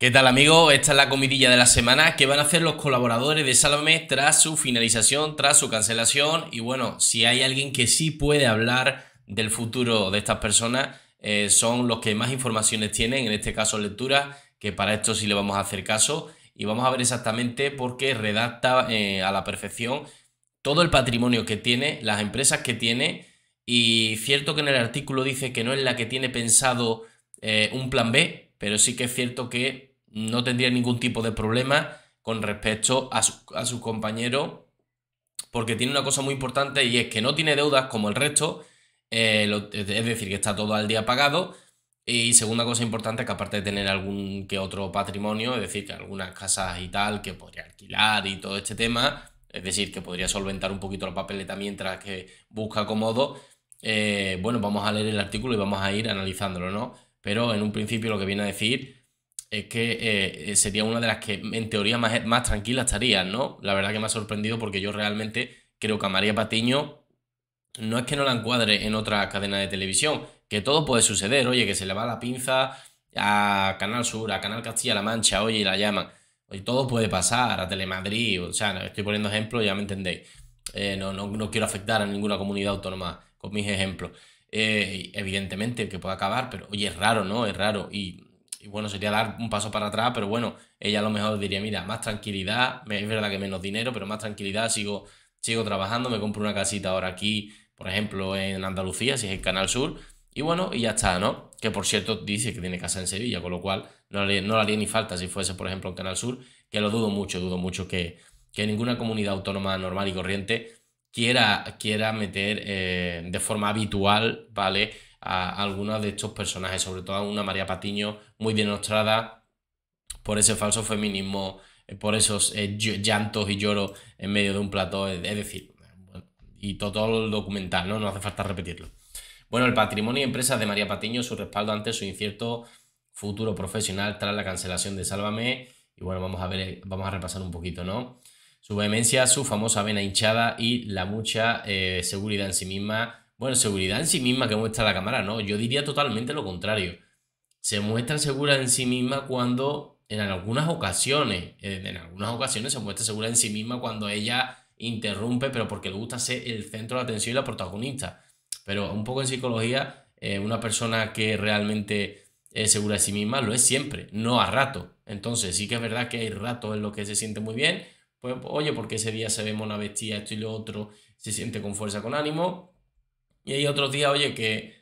¿Qué tal amigos? Esta es la comidilla de la semana. Que van a hacer los colaboradores de Sálvame tras su finalización, tras su cancelación y bueno, si hay alguien que sí puede hablar del futuro de estas personas, eh, son los que más informaciones tienen, en este caso lectura, que para esto sí le vamos a hacer caso. Y vamos a ver exactamente por qué redacta eh, a la perfección todo el patrimonio que tiene, las empresas que tiene. Y cierto que en el artículo dice que no es la que tiene pensado eh, un plan B, pero sí que es cierto que no tendría ningún tipo de problema con respecto a su, compañero, porque tiene una cosa muy importante y es que no tiene deudas como el resto, eh, es decir, que está todo al día pagado. Y segunda cosa importante, que aparte de tener algún que otro patrimonio, es decir, que algunas casas y tal que podría alquilar y todo este tema, es decir, que podría solventar un poquito la papeleta mientras que busca cómodo, eh, bueno, vamos a leer el artículo y vamos a ir analizándolo, ¿no? Pero en un principio lo que viene a decir es que eh, sería una de las que en teoría más, más tranquila estarían, ¿no? La verdad que me ha sorprendido porque yo realmente creo que a María Patiño no es que no la encuadre en otra cadena de televisión, que todo puede suceder, oye, que se le va la pinza a Canal Sur, a Canal Castilla-La Mancha, oye, y la llaman. Oye, todo puede pasar, a Telemadrid, o sea, estoy poniendo ejemplos, ya me entendéis. Eh, no, no, quiero afectar a ninguna comunidad autónoma con mis ejemplos. Eh, evidentemente que puede acabar, pero oye, es raro, ¿no? Es raro. Y y bueno, sería dar un paso para atrás, pero bueno, ella a lo mejor diría, mira, más tranquilidad, es verdad que menos dinero, pero más tranquilidad, sigo, sigo trabajando, me compro una casita ahora aquí, por ejemplo, en Andalucía, si es el Canal Sur, y bueno, y ya está, ¿no? Que por cierto dice que tiene casa en Sevilla, con lo cual no le, no le haría ni falta si fuese, por ejemplo, en Canal Sur, que lo dudo mucho, dudo mucho que, que ninguna comunidad autónoma normal y corriente quiera, quiera meter eh, de forma habitual, ¿vale? A algunos de estos personajes, sobre todo a una María Patiño muy denostrada por ese falso feminismo, eh, por esos eh, llantos y lloros en medio de un plato, es decir, y todo, el documental, ¿no? No hace falta repetirlo. Bueno, el patrimonio y empresas de María Patiño, su respaldo ante su incierto futuro profesional tras la cancelación de Sálvame. Y bueno, vamos a ver, vamos a repasar un poquito, ¿no? Su vehemencia, su famosa vena hinchada y la mucha eh, seguridad en sí misma bueno, seguridad en sí misma que muestra la cámara, no. Yo diría totalmente lo contrario. Se muestra segura en sí misma cuando, en algunas ocasiones, en algunas ocasiones se muestra segura en sí misma cuando ella interrumpe, pero porque le gusta ser el centro de atención y la protagonista. Pero un poco en psicología, eh, una persona que realmente es segura de sí misma lo es siempre, no a rato. Entonces, sí que es verdad que hay ratos en los que se siente muy bien. Pues, oye, porque ese día se ve mona vestida, esto y lo otro, se siente con fuerza, con ánimo y hay otros días, oye, que,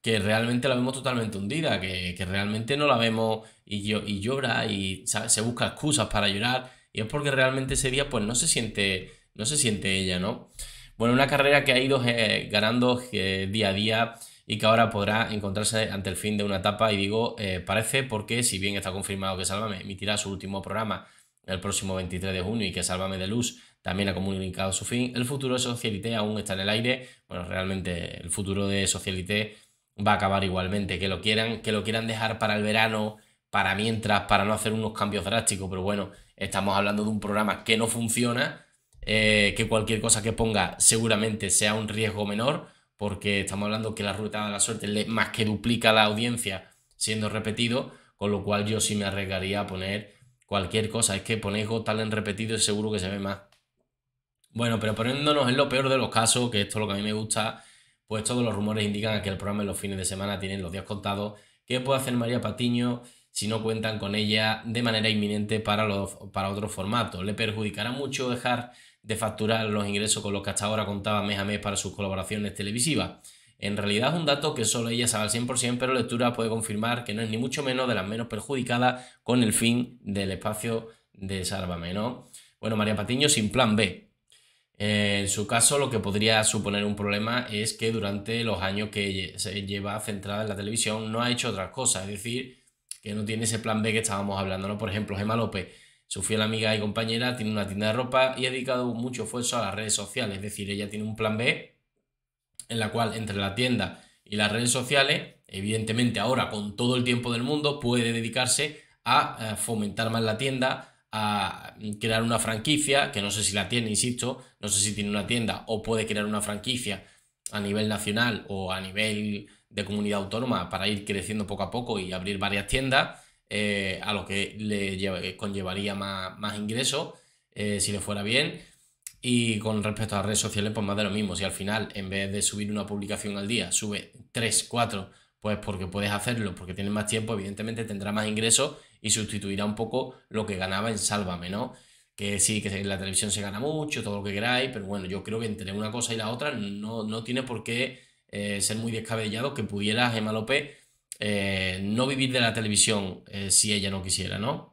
que realmente la vemos totalmente hundida, que, realmente no la vemos y, y llora y se busca excusas para llorar. Y es porque realmente ese día pues no se siente, no se siente ella, ¿no? Bueno, una carrera que ha ido eh, ganando eh, día a día y que ahora podrá encontrarse ante el fin de una etapa. Y digo, eh, parece porque si bien está confirmado que Sálvame emitirá su último programa el próximo 23 de junio y que Sálvame de Luz también ha comunicado su fin. El futuro de Socialité aún está en el aire. Bueno, realmente el futuro de Socialité va a acabar igualmente. Que lo quieran, que lo quieran dejar para el verano, para mientras, para no hacer unos cambios drásticos. Pero bueno, estamos hablando de un programa que no funciona. Eh, que cualquier cosa que ponga seguramente sea un riesgo menor. Porque estamos hablando que la ruta de la suerte más que duplica la audiencia siendo repetido. Con lo cual yo sí me arriesgaría a poner cualquier cosa. Es que ponéis tal en repetido y seguro que se ve más. Bueno, pero poniéndonos en lo peor de los casos, que esto es lo que a mí me gusta, pues todos los rumores indican que el programa en los fines de semana tienen los días contados. ¿Qué puede hacer María Patiño si no cuentan con ella de manera inminente para, los, para? ¿Le perjudicará mucho dejar de facturar los ingresos con los que hasta ahora contaba mes a mes para sus colaboraciones televisivas? En realidad es un dato que solo ella sabe al 100%, pero lectura puede confirmar que no es ni mucho menos de las menos perjudicadas con el fin del espacio de Sálvame, ¿no? Bueno, María Patiño sin plan B. Eh, en su caso, lo que podría suponer un problema es que durante los años que se lleva centrada en la televisión no ha hecho otras cosas, es decir, que no tiene ese plan B que estábamos hablando. Por ejemplo, Gemma López, su fiel amiga y compañera, tiene una tienda de ropa y ha dedicado mucho esfuerzo a las redes sociales, es decir, ella tiene un plan B en la cual entre la tienda y las redes sociales, evidentemente ahora con todo el tiempo del mundo, puede dedicarse a eh, fomentar más la tienda, a crear una franquicia, que no sé si la tiene, insisto, no sé si tiene una tienda o puede crear una franquicia a nivel nacional o a nivel de comunidad autónoma para ir creciendo poco a poco y abrir varias tiendas. eh, a lo que le conllevaría más, más ingresos si le fuera bien. Y con respecto a redes sociales, pues más de lo mismo. Si al final, en vez de subir una publicación al día, sube 3, 4, pues porque puedes hacerlo, porque tienes más tiempo, evidentemente tendrá más ingresos y sustituirá un poco lo que ganaba en Sálvame, ¿no? Que sí, que la televisión se gana mucho, todo lo que queráis, pero bueno, yo creo que entre una cosa y la otra no, no tiene por qué eh, ser muy descabellado que pudiera Gemma López eh, no vivir de la televisión eh, si ella no quisiera, ¿no?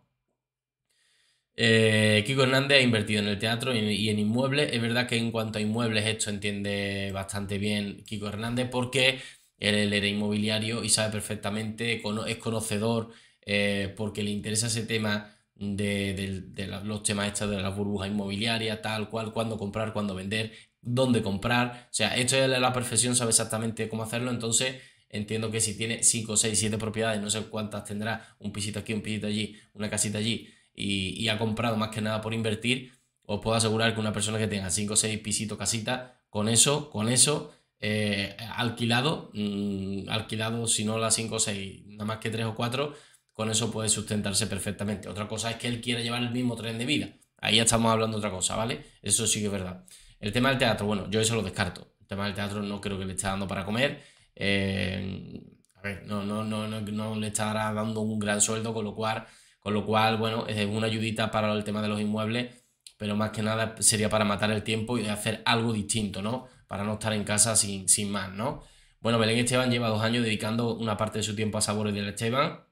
Kiko Hernández ha invertido en el teatro y en inmuebles. Es verdad que en cuanto a inmuebles esto entiende bastante bien Kiko Hernández porque él, era inmobiliario y sabe perfectamente, es conocedor eh, porque le interesa ese tema de, los temas estos de las burbujas inmobiliarias, tal cual, cuándo comprar, cuándo vender, dónde comprar. O sea, esto es la perfección, sabe exactamente cómo hacerlo. Entonces, entiendo que si tiene 5, 6, 7 propiedades, no sé cuántas tendrá, un pisito aquí, un pisito allí, una casita allí y, ha comprado más que nada por invertir, os puedo asegurar que una persona que tenga 5 o 6 pisitos casitas, con eso, con eso, eh, alquilado, mm, alquilado si no las 5 o 6, nada más que 3 o 4, con eso puede sustentarse perfectamente. Otra cosa es que él quiere llevar el mismo tren de vida. Ahí estamos hablando de otra cosa, ¿vale? Eso sí que es verdad. El tema del teatro, bueno, yo eso lo descarto. El tema del teatro no creo que le esté dando para comer. Eh, a ver, no, no, no, no, le estará dando un gran sueldo, con lo cual con lo cual, bueno, es una ayudita para el tema de los inmuebles, pero más que nada sería para matar el tiempo y hacer algo distinto, ¿no? Para no estar en casa sin, sin más, ¿no? Bueno, Belén Esteban lleva dos años dedicando una parte de su tiempo a Sabores del Esteban.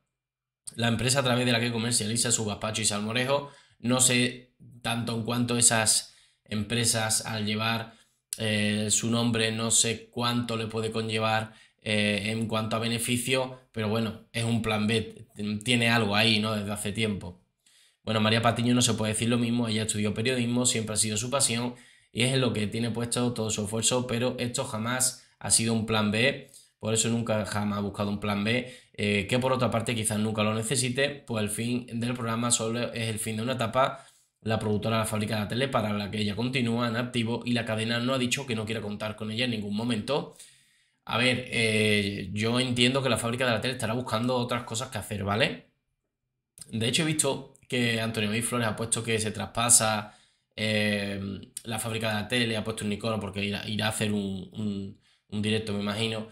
La empresa a través de la que comercializa su gazpacho y salmorejo. No sé tanto en cuanto esas empresas al llevar eh, su nombre, no sé cuánto le puede conllevar eh, en cuanto a beneficio, pero bueno, es un plan B, tiene algo ahí, ¿no? Desde hace tiempo. Bueno, María Patiño no se puede decir lo mismo, ella estudió periodismo, siempre ha sido su pasión y es en lo que tiene puesto todo su esfuerzo, pero esto jamás ha sido un plan B, por eso nunca jamás ha buscado un plan B, eh, que por otra parte quizás nunca lo necesite, pues el fin del programa solo es el fin de una etapa, la productora de la fábrica de la tele para la que ella continúa en activo y la cadena no ha dicho que no quiera contar con ella en ningún momento. A ver, eh, yo entiendo que la fábrica de la tele estará buscando otras cosas que hacer, ¿vale? De hecho, he visto que Antonio Flores ha puesto que se traspasa eh, la fábrica de la tele, ha puesto un icono porque irá, a hacer un, directo, me imagino,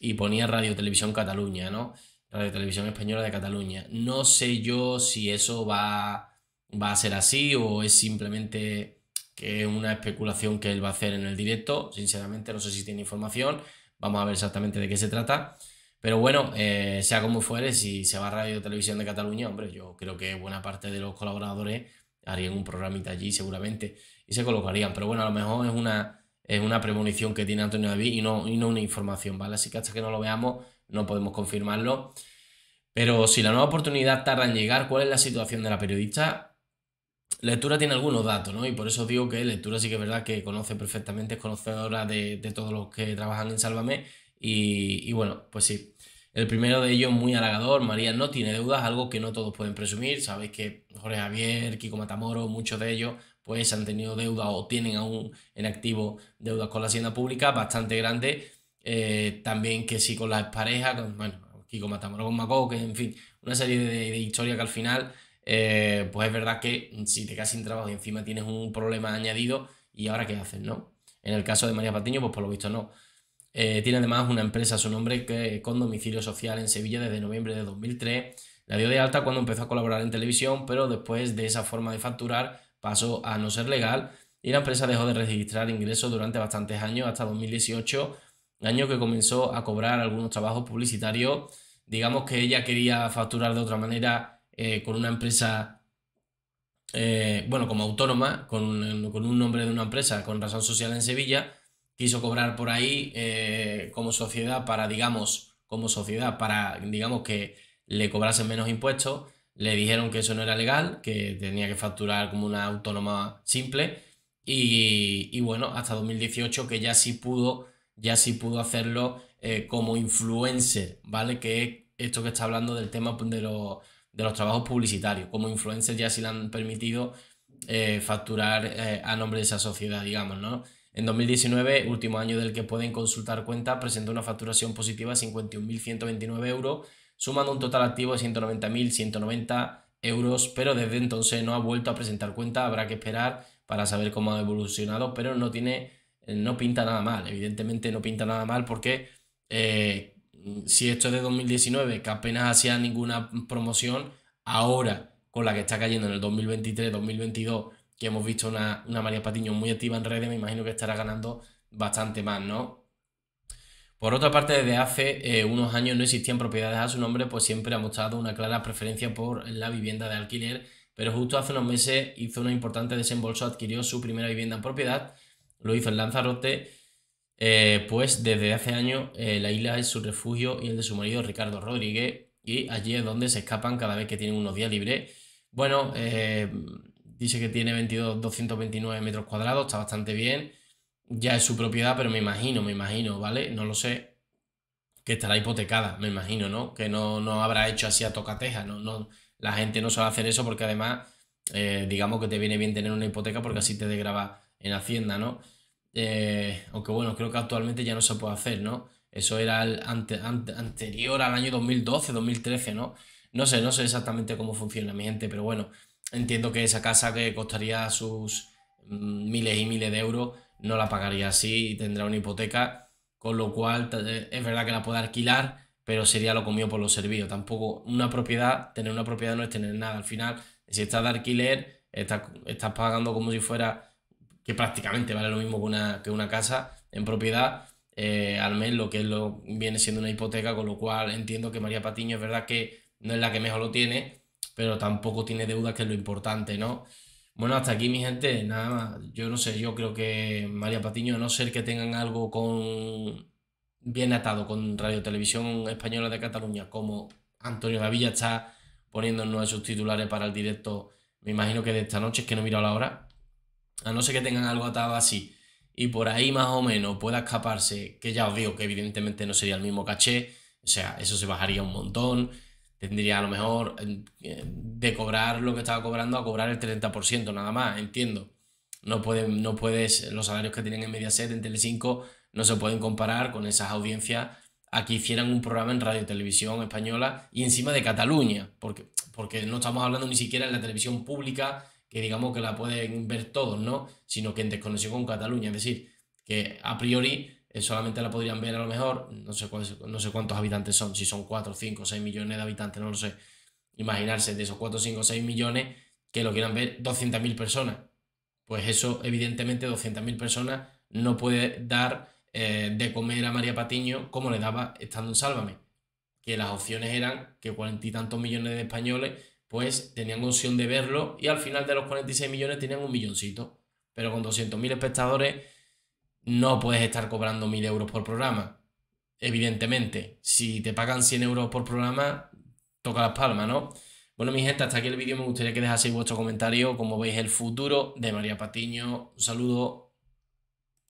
y ponía Radio Televisión Cataluña, ¿no? Radio Televisión Española de Cataluña. No sé yo si eso va, a ser así o es simplemente que es una especulación que él va a hacer en el directo. Sinceramente, no sé si tiene información. Vamos a ver exactamente de qué se trata. Pero bueno, eh, sea como fuere, si se va a Radio Televisión de Cataluña, hombre, yo creo que buena parte de los colaboradores harían un programita allí seguramente y se colocarían. Pero bueno, a lo mejor es una, es una premonición que tiene Antonio David y no, y no una información, ¿vale? Así que hasta que no lo veamos no podemos confirmarlo. Pero si la nueva oportunidad tarda en llegar, ¿cuál es la situación de la periodista? Lectura tiene algunos datos, ¿no? Y por eso digo que Lectura sí que es verdad que conoce perfectamente, es conocedora de, todos los que trabajan en Sálvame. Y, bueno, pues sí. El primero de ellos, muy halagador, María no tiene deudas, algo que no todos pueden presumir. Sabéis que Jorge Javier, Kiko Matamoro, muchos de ellos, pues han tenido deudas o tienen aún en activo deudas con la hacienda pública bastante grandes. Eh, también que sí con las parejas, bueno, Kiko Matamoro con Maco, que en fin, una serie de, de historias que al final eh, pues es verdad que si te quedas sin trabajo y encima tienes un problema añadido, ¿y ahora qué haces, no? En el caso de María Patiño, pues por lo visto no. Eh, tiene además una empresa a su nombre que, con domicilio social en Sevilla desde noviembre de 2003. La dio de alta cuando empezó a colaborar en televisión, pero después de esa forma de facturar pasó a no ser legal y la empresa dejó de registrar ingresos durante bastantes años, hasta 2018, año que comenzó a cobrar algunos trabajos publicitarios. Digamos que ella quería facturar de otra manera eh, con una empresa, eh, bueno, como autónoma, con, un nombre de una empresa con razón social en Sevilla, quiso cobrar por ahí eh, como sociedad para, digamos, como sociedad para, digamos, que le cobrasen menos impuestos. Le dijeron que eso no era legal, que tenía que facturar como una autónoma simple. Y, bueno, hasta 2018 que ya sí pudo, ya sí pudo hacerlo como influencer, ¿vale? Que esto que está hablando del tema de los de los trabajos publicitarios. Como influencers ya sí le han permitido eh, facturar eh, a nombre de esa sociedad, digamos, ¿no? En 2019, último año del que pueden consultar cuenta, presentó una facturación positiva de 51.129 euros. Sumando un total activo de 190.190 euros, pero desde entonces no ha vuelto a presentar cuenta, habrá que esperar para saber cómo ha evolucionado, pero no tiene, no pinta nada mal, evidentemente no pinta nada mal porque eh, si esto es de 2019, que apenas hacía ninguna promoción, ahora con la que está cayendo en el 2023-2022, que hemos visto una, una María Patiño muy activa en redes, me imagino que estará ganando bastante más, ¿no? Por otra parte, desde hace eh, unos años no existían propiedades a su nombre, pues siempre ha mostrado una clara preferencia por la vivienda de alquiler, pero justo hace unos meses hizo un importante desembolso, adquirió su primera vivienda en propiedad, lo hizo en Lanzarote, eh, pues desde hace años eh, la isla es su refugio y el de su marido Ricardo Rodríguez, y allí es donde se escapan cada vez que tienen unos días libres. Bueno, dice que tiene 22, 229 metros cuadrados, está bastante bien ya es su propiedad, pero me imagino, me imagino, ¿vale? No lo sé, que estará hipotecada, me imagino, ¿no? Que no, no habrá hecho así a tocateja, ¿no? no la gente no suele hacer eso porque además, eh, digamos que te viene bien tener una hipoteca porque así te degraba en Hacienda, ¿no? Eh, aunque bueno, creo que actualmente ya no se puede hacer, ¿no? Eso era el anterior al año 2012, 2013, ¿no? No sé, no sé exactamente cómo funciona mi gente, pero bueno, entiendo que esa casa que costaría sus mm, miles y miles de euros, no la pagaría así y tendrá una hipoteca, con lo cual eh, es verdad que la puede alquilar, pero sería lo comido por lo servido. Tampoco una propiedad, tener una propiedad no es tener nada. Al final, si estás de alquiler, estás, pagando como si fuera, que prácticamente vale lo mismo que una, que una casa en propiedad, eh, al mes lo que lo, viene siendo una hipoteca, con lo cual entiendo que María Patiño es verdad que no es la que mejor lo tiene, pero tampoco tiene deudas, que es lo importante, ¿no? Bueno, hasta aquí mi gente, nada más. Yo no sé, yo creo que María Patiño, a no ser que tengan algo con bien atado con Radio Televisión Española de Cataluña, como Antonio Gavilla está poniendo en sus titulares para el directo, me imagino que de esta noche, es que no he mirado la hora, a no ser que tengan algo atado así, y por ahí más o menos pueda escaparse, que ya os digo que evidentemente no sería el mismo caché, o sea, eso se bajaría un montón, tendría a lo mejor de cobrar lo que estaba cobrando a cobrar el 30% nada más, entiendo. No, pueden, no puedes, los salarios que tienen en Mediaset, en Telecinco, no se pueden comparar con esas audiencias a que hicieran un programa en radio y televisión española y encima de Cataluña, porque, porque no estamos hablando ni siquiera en la televisión pública, que digamos que la pueden ver todos, ¿no? Sino que en desconexión con Cataluña, es decir, que a priori solamente la podrían ver a lo mejor, no sé, no sé cuántos habitantes son, si son 4, 5, 6 millones de habitantes, no lo sé. Imaginarse de esos 4, 5, 6 millones que lo quieran ver 200.000 personas. Pues eso, evidentemente, 200.000 personas no puede dar eh, de comer a María Patiño como le daba estando en Sálvame. Que las opciones eran que cuarenta y tantos millones de españoles pues tenían opción de verlo y al final de los 46 millones tenían un milloncito. Pero con 200.000 espectadores no puedes estar cobrando 1000 euros por programa. Evidentemente, si te pagan 100 euros por programa, toca las palmas, ¿no? Bueno, mi gente, hasta aquí el vídeo. Me gustaría que dejaseis vuestro comentario. Como veis, el futuro de María Patiño. Un saludo.